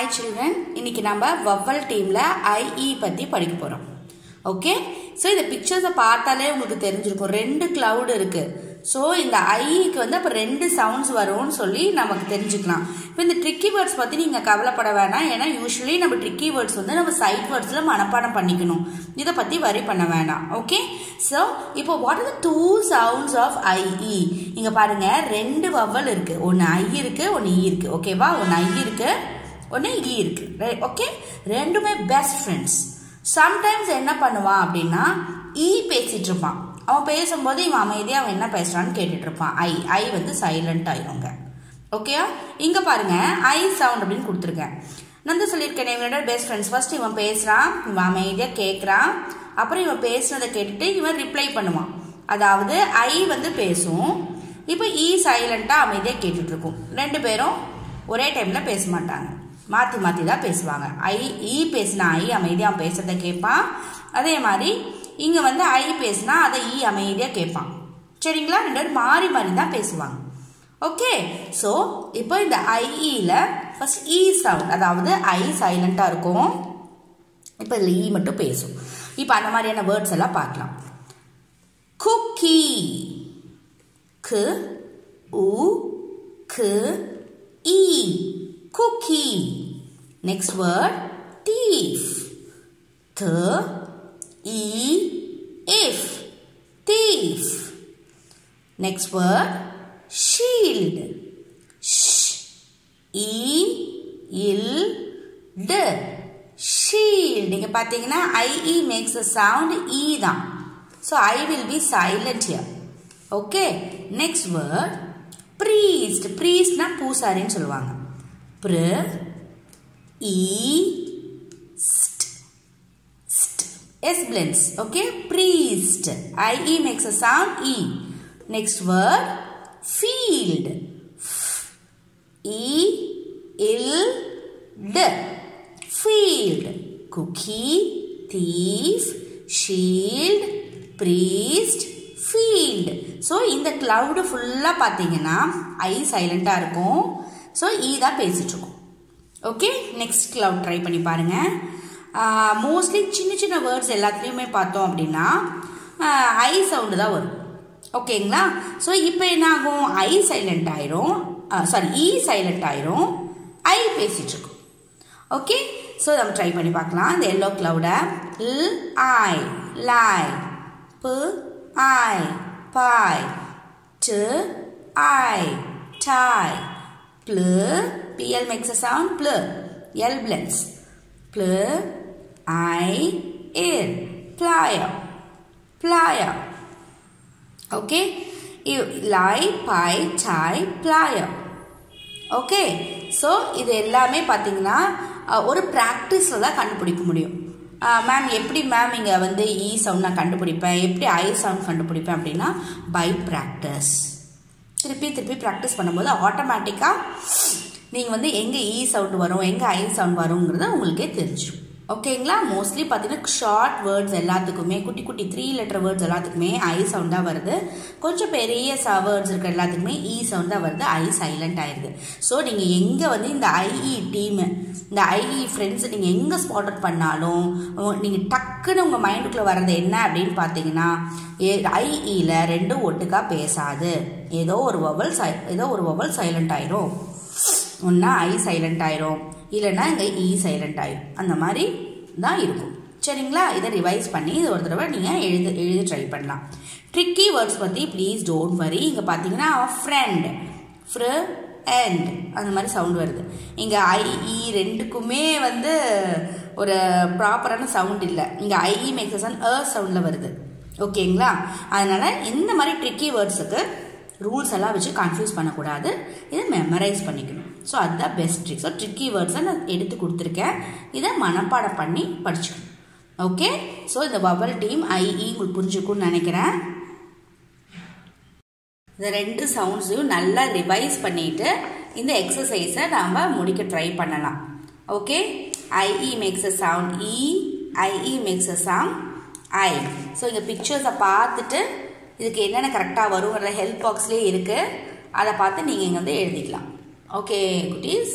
Hi children இன்னைக்கு நம்ம vowel டீமில் ஐஇ பற்றி படிக்க போகிறோம் ஓகே ஸோ இந்த பிக்சர்ஸை பார்த்தாலே உங்களுக்கு தெரிஞ்சிருக்கும். ரெண்டு க்ளவுடு இருக்குது ஸோ இந்த ஐஇக்கு வந்து அப்போ ரெண்டு சவுண்ட்ஸ் வரும்னு சொல்லி நமக்கு தெரிஞ்சுக்கலாம். இப்போ இந்த ட்ரிக்கி வேர்ட்ஸ் பற்றி நீங்கள் கவலைப்பட வேணாம். ஏன்னா யூஸ்வலி நம்ம ட்ரிக்கி வேர்ட்ஸ் வந்து நம்ம சைட் வேர்ட்ஸில் மனப்பாடம் பண்ணிக்கணும். இதை பற்றி வரி பண்ண வேணாம். ஓகே ஸோ இப்போ what are the two sounds of I E இங்கே பாருங்கள் ரெண்டு வவ்வல் இருக்குது ஒன்று ஐ இருக்குது ஒன்று இ e இருக்குது ஓகேவா ஒன்று ஐ இருக்குது ஒன்று இ இருக்கு. ஓகே ரெண்டுமே பெஸ்ட் ஃப்ரெண்ட்ஸ் சம்டைம்ஸ் என்ன பண்ணுவான் அப்படின்னா இ பேசிட்டு இருப்பான். அவன் பேசும்போது இவன் அமைதியாக அவன் என்ன பேசுகிறான்னு கேட்டுட்டு இருப்பான். ஐ ஐ வந்து சைலண்ட் ஆயிருங்க. ஓகேயா இங்கே பாருங்க ஐ சவுண்ட் அப்படின்னு கொடுத்துருக்கேன். நான் தான் சொல்லியிருக்கேன் இவனோட பெஸ்ட் ஃப்ரெண்ட்ஸ் ஃபர்ஸ்ட் இவன் பேசுகிறான் இவன் அமைதியாக கேட்குறான் அப்புறம் இவன் பேசுனதை கேட்டுட்டு இவன் ரிப்ளை பண்ணுவான். அதாவது ஐ வந்து பேசும். இப்போ இ e சைலண்ட்டாக அமைதியாக கேட்டுட்ருக்கும் ரெண்டு பேரும் ஒரே டைமில் பேச மாட்டாங்க. மாற்றி மாற்றி தான் பேசுவாங்க. ஐ ஈ பேசினா ஐ அமைதியாக பேசுறத கேட்பான். அதே மாதிரி இங்கே வந்து ஐ பேசினா அதை ஈ அமைதியாக கேட்பான். சரிங்களா? ரெண்டு பேரும் மாறி மாறி தான் பேசுவாங்க. ஓகே? ஸோ இப்போ இந்த ஐஇல ஃபஸ்ட் இ சவுண்ட் அதாவது ஐ சைலண்ட்டாக இருக்கும். இப்போ இதில் ஈ e மட்டும் பேசும். இப்போ அந்த மாதிரியான வேர்ட்ஸ் எல்லாம் பார்க்கலாம். குக்கி. கு உ கு E cookie next word thief the E if thief next word shield E L D shield இங்கே பார்த்தீங்கன்னா IE makes a sound E தான் so I will be silent here okay next word priest ப்ரீஸ்ட்னா பூசாரின்னு சொல்லுவாங்க ப்ர இ ஸ்ட் ஸ்ட் S blends okay priest IE makes a sound E next word field E L D field cookie thief shield priest field so இந்த cloud ஃபுல்லாக பார்த்தீங்கன்னா ஐ சைலண்ட்டாக இருக்கும் so E தான் பேசிகிட்ருக்கோம் okay next cloud try பண்ணி பாருங்கள் மோஸ்ட்லி சின்ன சின்ன வேர்ட்ஸ் எல்லாத்துலேயுமே பார்த்தோம் அப்படின்னா ஐ சவுண்டு தான் வரும். ஓகேங்களா ஸோ இப்போ என்ன ஆகும் ஐ சைலண்ட் ஆயிரும் சாரி இ சைலண்ட் ஆயிரும். ஐ பேசிட்டு இருக்கும் ஓகே ஸோ நம்ம ட்ரை பண்ணி பார்க்கலாம். இந்த yellow க்ளவுடை L I lie P I pie T I tie. Blue BL makes a sound blue. L blends blue I இர் பிளாயர் பிளாயர் ஓகே? லாய் பை சாய் பிளாயர் ஓகே? ஸோ இது எல்லாமே பார்த்தீங்கன்னா ஒரு ப்ராக்டிஸில் தான் கண்டுபிடிக்க முடியும். மேம் எப்படி மேம் இங்கே வந்து e இ சவுண்ட் நான் கண்டுபிடிப்பேன்? எப்படி ஐ சவுண்ட் கண்டுபிடிப்பேன் அப்படின்னா பை ப்ராக்டிஸ் திருப்பி திருப்பி ப்ராக்டிஸ் பண்ணும்போது ஆட்டோமேட்டிக்காக நீங்கள் வந்து எங்கே இ e சவுண்ட் வரும் எங்கே ஐ சவுண்ட் வருங்கிறது உங்களுக்கே தெரிஞ்சிடும் ஓகேங்களா மோஸ்ட்லி பார்த்தீங்கன்னா ஷார்ட் வேர்ட்ஸ் எல்லாத்துக்குமே குட்டி குட்டி த்ரீ லெட்டர் வேர்ட்ஸ் எல்லாத்துக்குமே ஐ சவுண்டாக வருது. கொஞ்சம் பெரிய ச வேர்ட்ஸ் இருக்கிற எல்லாத்துக்குமே e இ சவுண்டாக வருது. ஐ சைலண்ட் ஆயிடுது ஸோ நீங்கள் எங்கே வந்து இந்த ஐஇ டீமு இந்த ஐஇ ஃப்ரெண்ட்ஸ் நீங்கள் எங்கே ஸ்பாட் அவுட் பண்ணாலும் நீங்கள் டக்குன்னு உங்கள் மைண்டுக்குள்ளே வர்றது என்ன அப்படின்னு பார்த்தீங்கன்னா ஐஇயில் ரெண்டும் ஒட்டுக்கா பேசாது. ஏதோ ஒரு வவல் சை ஏதோ ஒரு வவல் சைலண்ட் ஆயிரும். ஒன்றா ஐ சைலண்ட் ஆயிரும். இல்லைன்னா இங்கே இ சைலண்ட் ஆயிரும். அந்த மாதிரி தான் இருக்கும். சரிங்களா? இதை ரிவைஸ் பண்ணி இது ஒரு தடவை நீங்கள் எழுது எழுதி ட்ரை பண்ணலாம். ட்ரிக்கி வேர்ட்ஸ் பற்றி ப்ளீஸ் டோன்ட் வரி இங்கே பார்த்தீங்கன்னா ஃப்ரெண்ட் ஃப்ர அண்ட் அந்த மாதிரி சவுண்ட் வருது. இங்கே ஐஇ e ரெண்டுக்குமே வந்து ஒரு ப்ராப்பரான சவுண்ட் இல்லை. இங்கே ஐஇ மேக்ஸஸ் அண்ட் அ சவுண்டில் வருது. ஓகேங்களா அதனால் இந்த மாதிரி ட்ரிக்கி வேர்ட்ஸுக்கு ரூல்ஸ் எல்லாம் வச்சு கன்ஃபியூஸ் பண்ணக்கூடாது. இதை மெமரைஸ் பண்ணிக்கணும். ஸோ அதுதான் பெஸ்ட் ட்ரிக் ஸோ ட்ரிக்கி வேர்ட்ஸை நான் எடுத்து கொடுத்துருக்கேன். இதை மனப்பாடம் பண்ணி படிச்சுக்கணும். ஓகே ஸோ இந்த பபல் டீம் ஐஇ உங்களுக்கு புரிஞ்சுக்கும்னு நினைக்கிறேன். இந்த ரெண்டு சவுண்ட்ஸையும் நல்லா ரிவைஸ் பண்ணிவிட்டு இந்த எக்ஸசைஸை நாம் முடிக்க ட்ரை பண்ணலாம். Okay I E makes a sound E I E makes a sound I so இங்கே பிக்சர்ஸை பார்த்துட்டு இதுக்கு என்னென்ன கரெக்டாக வருங்கிறத ஹெல்ப் பாக்ஸ்லேயே இருக்குது அதை பார்த்து நீங்கள் இங்கே வந்து எழுதிக்கலாம். ஓகே குட்டீஸ்.